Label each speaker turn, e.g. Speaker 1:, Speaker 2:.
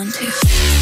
Speaker 1: want to.